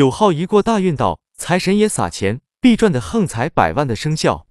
九号一过大运到财神爷撒钱必赚的横财百万的生肖。